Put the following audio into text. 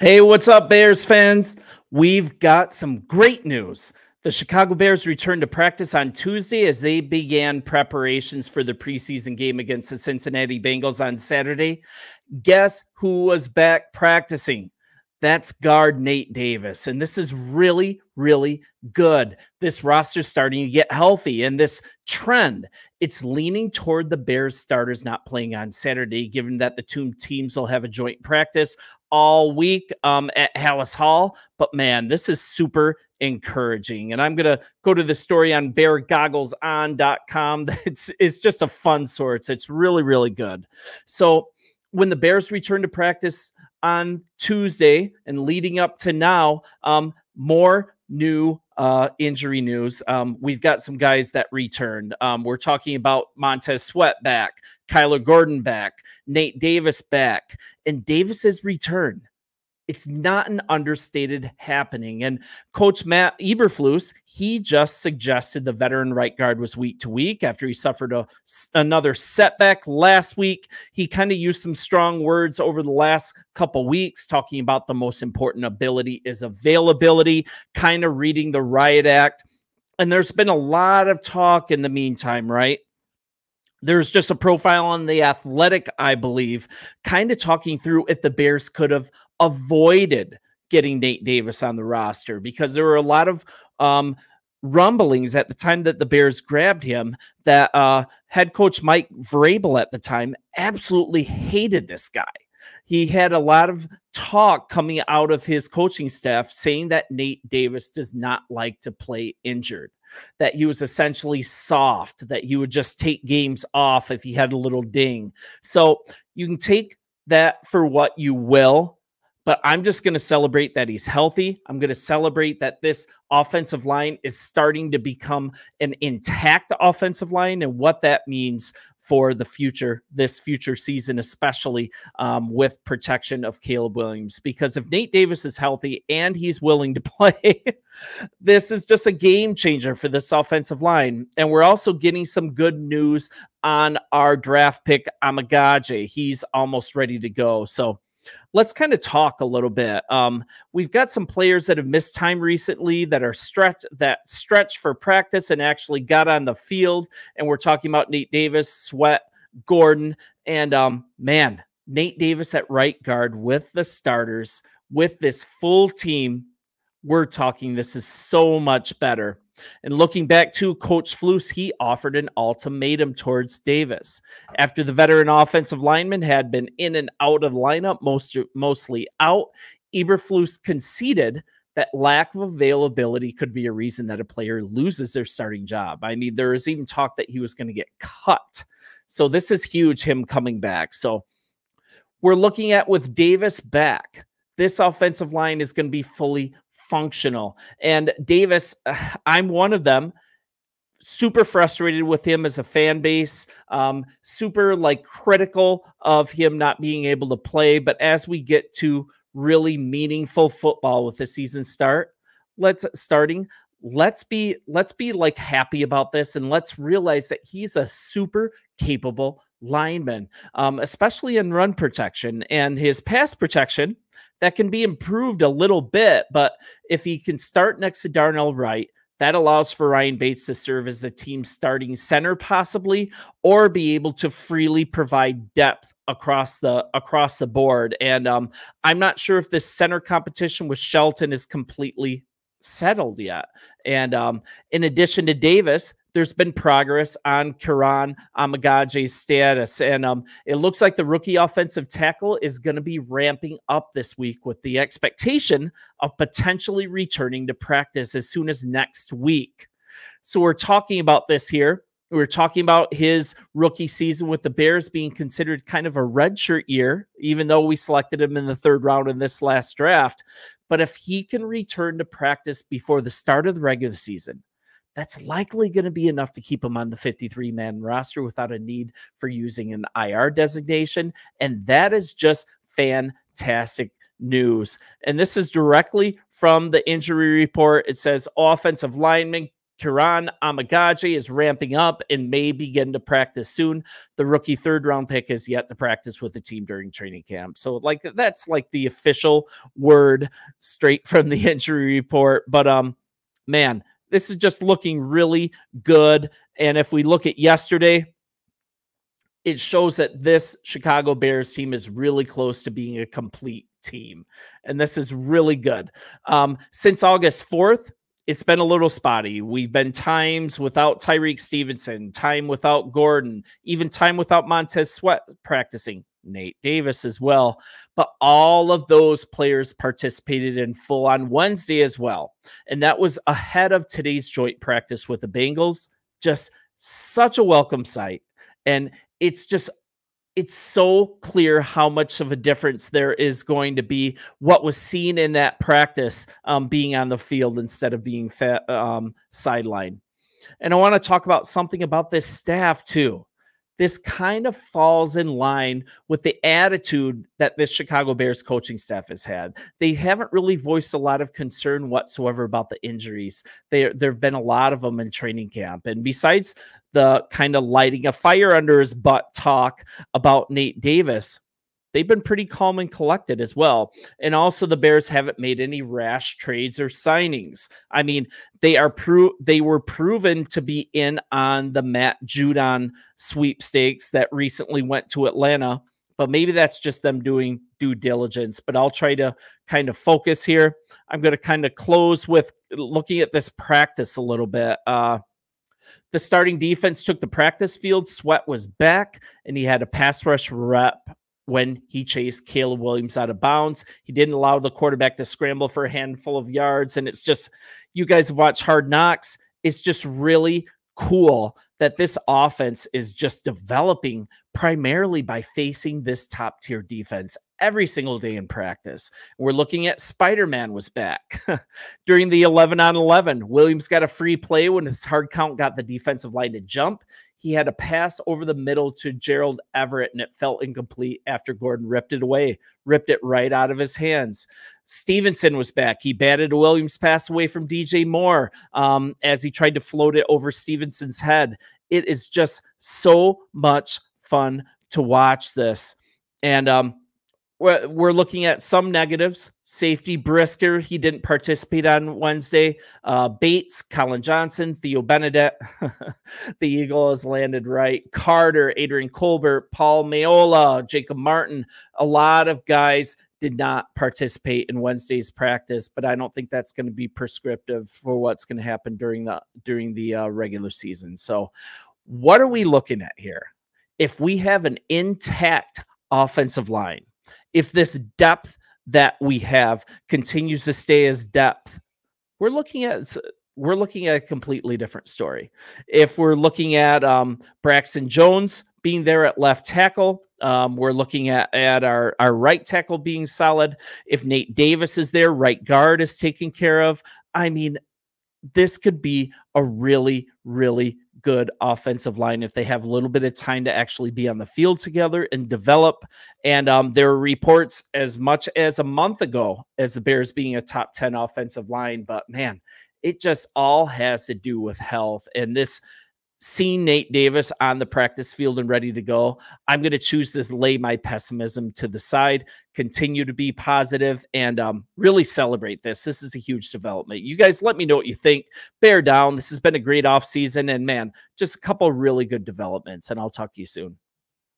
Hey, what's up, Bears fans? We've got some great news. The Chicago Bears returned to practice on Tuesday as they began preparations for the preseason game against the Cincinnati Bengals on Saturday. Guess who was back practicing? That's guard Nate Davis. And this is really, really good. This roster starting to get healthy and this trend, it's leaning toward the Bears starters not playing on Saturday, given that the two teams will have a joint practice all week um, at Halas Hall. But man, this is super encouraging. And I'm going to go to the story on beargoggleson.com. It's, it's just a fun source. It's really, really good. So when the Bears return to practice on Tuesday and leading up to now, um, more new uh, injury news. Um, we've got some guys that returned. Um, we're talking about Montez Sweat back, Kyler Gordon back, Nate Davis back, and Davis's return it's not an understated happening. And Coach Matt Eberflus, he just suggested the veteran right guard was week to week after he suffered a, another setback last week. He kind of used some strong words over the last couple weeks, talking about the most important ability is availability, kind of reading the riot act. And there's been a lot of talk in the meantime, right? There's just a profile on the athletic, I believe, kind of talking through if the Bears could have avoided getting Nate Davis on the roster because there were a lot of um, rumblings at the time that the Bears grabbed him that uh, head coach Mike Vrabel at the time absolutely hated this guy. He had a lot of talk coming out of his coaching staff saying that Nate Davis does not like to play injured, that he was essentially soft, that he would just take games off if he had a little ding. So you can take that for what you will but I'm just going to celebrate that he's healthy. I'm going to celebrate that this offensive line is starting to become an intact offensive line and what that means for the future, this future season, especially um, with protection of Caleb Williams. Because if Nate Davis is healthy and he's willing to play, this is just a game changer for this offensive line. And we're also getting some good news on our draft pick, Amegadjie. He's almost ready to go. So, let's kind of talk a little bit. Um, we've got some players that have missed time recently that are stretched that stretched for practice and actually got on the field. And we're talking about Nate Davis, Sweat, Gordon, and um, man, Nate Davis at right guard with the starters with this full team. We're talking this is so much better. And looking back to Coach Flus, he offered an ultimatum towards Davis. After the veteran offensive lineman had been in and out of lineup, most, mostly out, Eberflus conceded that lack of availability could be a reason that a player loses their starting job. I mean, there is even talk that he was going to get cut. So this is huge, him coming back. So we're looking at with Davis back, this offensive line is going to be fully functional. And Davis, I'm one of them. Super frustrated with him as a fan base, um, super like critical of him not being able to play. But as we get to really meaningful football with the season start, let's starting, let's be let's be like happy about this and let's realize that he's a super capable lineman um, especially in run protection and his pass protection that can be improved a little bit. But if he can start next to Darnell Wright, that allows for Ryan Bates to serve as the team's starting center, possibly, or be able to freely provide depth across the across the board. And um, I'm not sure if this center competition with Shelton is completely settled yet. And um, in addition to Davis, there's been progress on Kiran Amegadjie's status. And um, it looks like the rookie offensive tackle is going to be ramping up this week with the expectation of potentially returning to practice as soon as next week. So we're talking about this here. We're talking about his rookie season with the Bears being considered kind of a redshirt year, even though we selected him in the third round in this last draft. But if he can return to practice before the start of the regular season, that's likely going to be enough to keep him on the 53 man roster without a need for using an IR designation. And that is just fantastic news. And this is directly from the injury report. It says offensive lineman Kiran Amegadjie is ramping up and may begin to practice soon. The rookie third round pick has yet to practice with the team during training camp. So, like, that's like the official word straight from the injury report. But, um, man, this is just looking really good. And if we look at yesterday, it shows that this Chicago Bears team is really close to being a complete team. And this is really good. Um, since August 4th, it's been a little spotty. We've been times without Tyrique Stevenson, time without Gordon, even time without Montez Sweat practicing, Nate Davis as well. But all of those players participated in full on Wednesday as well. And that was ahead of today's joint practice with the Bengals. Just such a welcome sight. And it's just it's so clear how much of a difference there is going to be what was seen in that practice um, being on the field instead of being um, sidelined. And I want to talk about something about this staff too this kind of falls in line with the attitude that this Chicago Bears coaching staff has had. They haven't really voiced a lot of concern whatsoever about the injuries. They There have been a lot of them in training camp. And besides the kind of lighting a fire under his butt talk about Nate Davis, they've been pretty calm and collected as well. And also the Bears haven't made any rash trades or signings. I mean, they are pro- they were proven to be in on the Matt Judon sweepstakes that recently went to Atlanta, but maybe that's just them doing due diligence. But I'll try to kind of focus here. I'm going to kind of close with looking at this practice a little bit. Uh, the starting defense took the practice field. Sweat was back, and he had a pass rush rep when he chased Caleb Williams out of bounds. He didn't allow the quarterback to scramble for a handful of yards. And it's just, you guys have watched Hard Knocks. It's just really cool that this offense is just developing primarily by facing this top tier defense every single day in practice. We're looking at Spider Man was back during the 11 on 11. Williams got a free play when his hard count got the defensive line to jump. He had a pass over the middle to Gerald Everett, and it felt incomplete after Gordon ripped it away, ripped it right out of his hands. Stevenson was back. He batted a Williams pass away from DJ Moore um, as he tried to float it over Stevenson's head. It is just so much fun to watch this. And um, we're, looking at some negatives. Safety Brisker, he didn't participate on Wednesday. Uh, Bates, Collin Johnson, Theo Benedet, the Eagle has landed right. Carter, Adrian Colbert, Paul Mayola, Jacob Martin, a lot of guys did not participate in Wednesday's practice, but I don't think that's going to be prescriptive for what's going to happen during the during the uh, regular season. So, what are we looking at here? If we have an intact offensive line, if this depth that we have continues to stay as depth, we're looking at we're looking at a completely different story. If we're looking at um, Braxton Jones being there at left tackle, um, we're looking at, at our, our right tackle being solid. If Nate Davis is there, right guard is taken care of. I mean, this could be a really, really good offensive line if they have a little bit of time to actually be on the field together and develop. And um, there are reports as much as a month ago as the Bears being a top 10 offensive line. But man, it just all has to do with health. And this seeing Nate Davis on the practice field and ready to go, I'm going to choose to lay my pessimism to the side, continue to be positive, and um, really celebrate this. This is a huge development. You guys let me know what you think. Bear down. This has been a great offseason, and man, just a couple really good developments, and I'll talk to you soon.